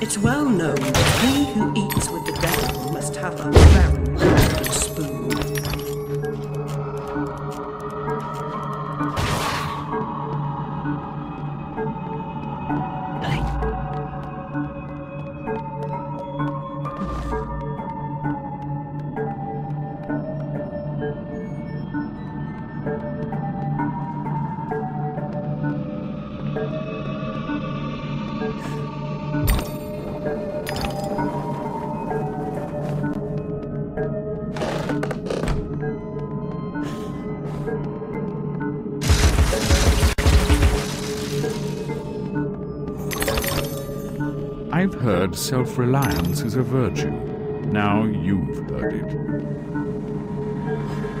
It's well known that he who eats with the devil must have a very spoon. Heard self reliance is a virtue. Now you've heard it.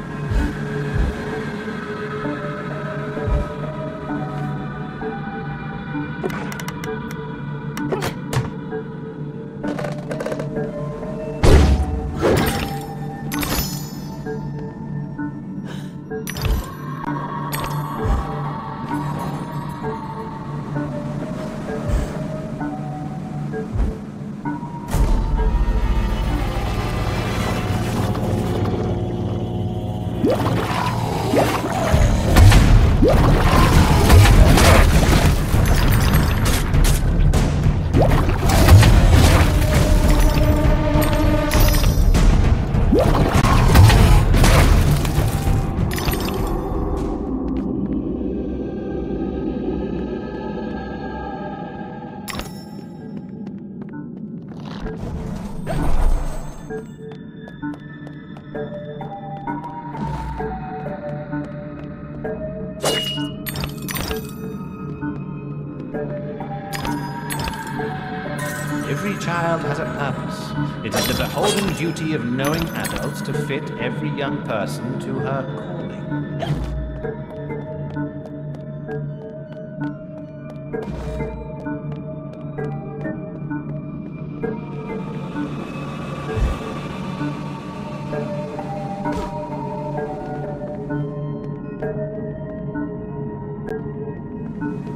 Has a purpose. It is the beholden duty of knowing adults to fit every young person to her calling.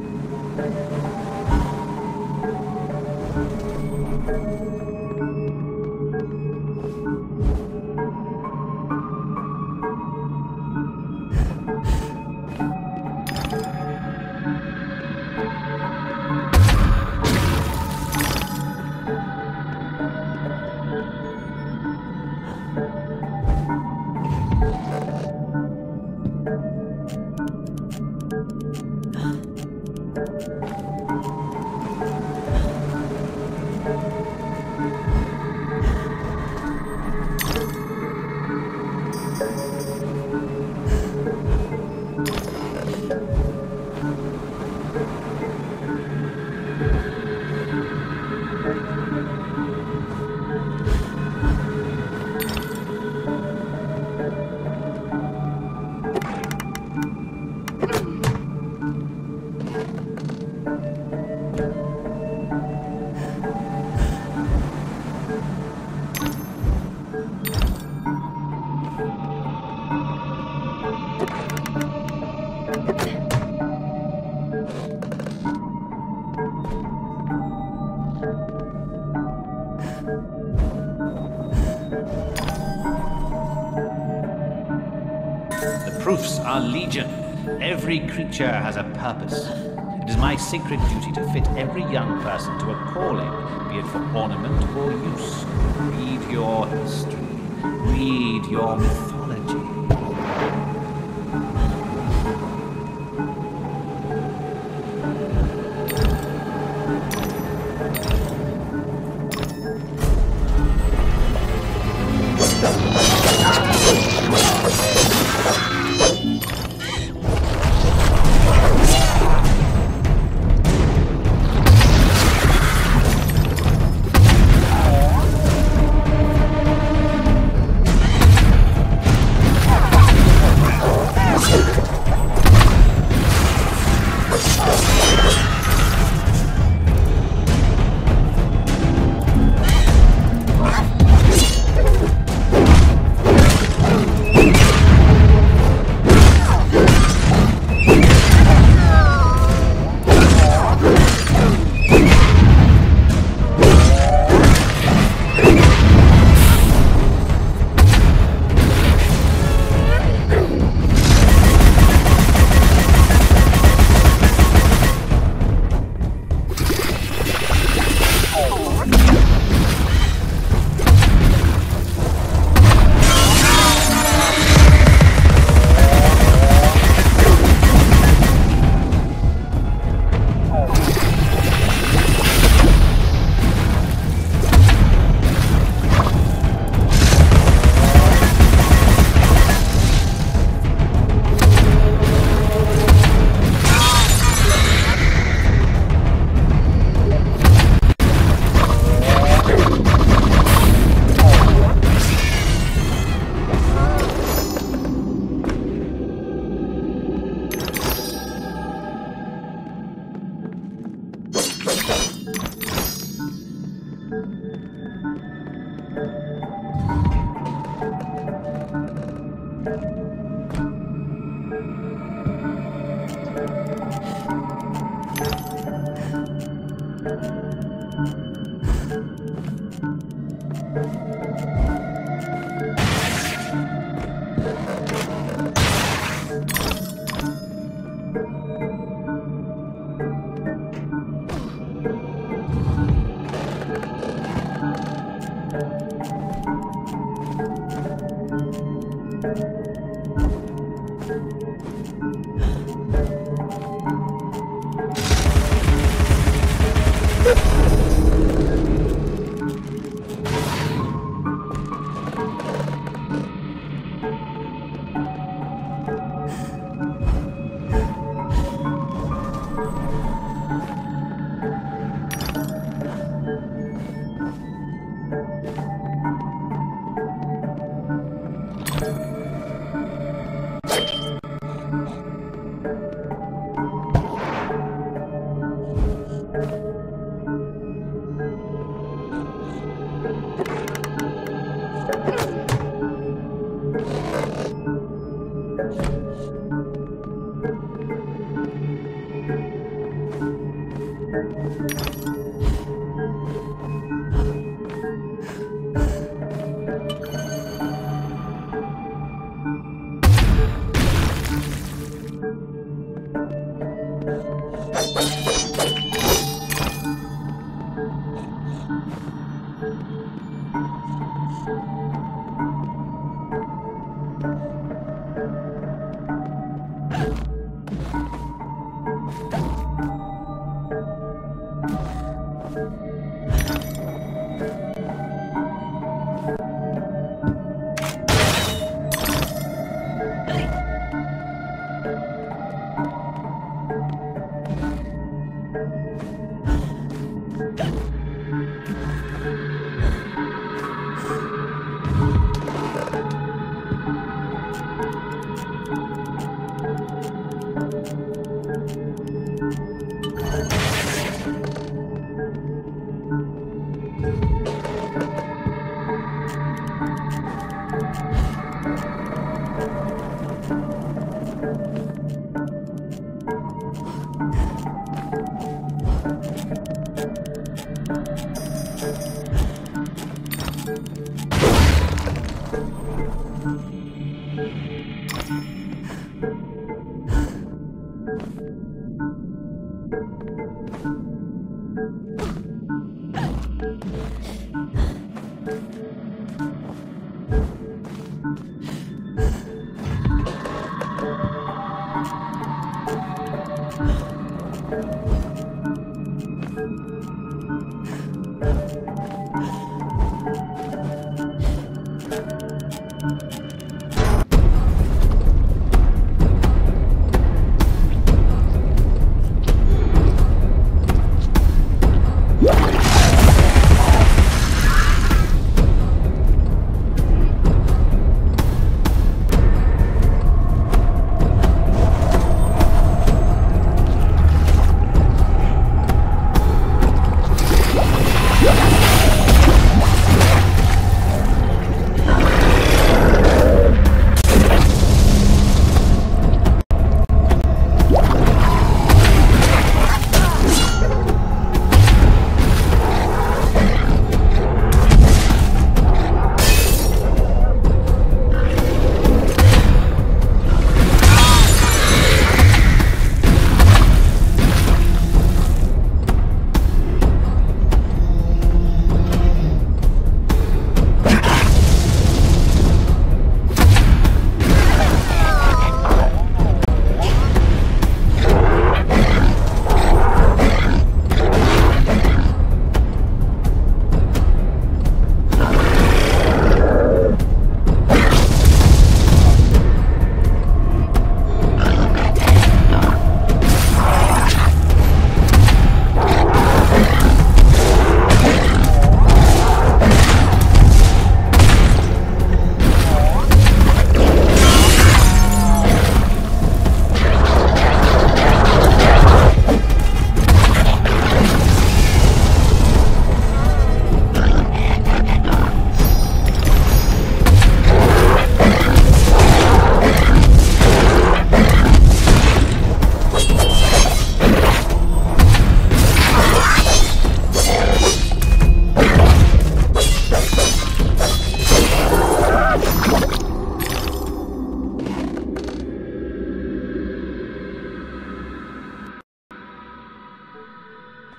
The proofs are legion. Every creature has a purpose. It is my sacred duty to fit every young person to a calling, be it for ornament or use. Read your history. Read your mythology. Thank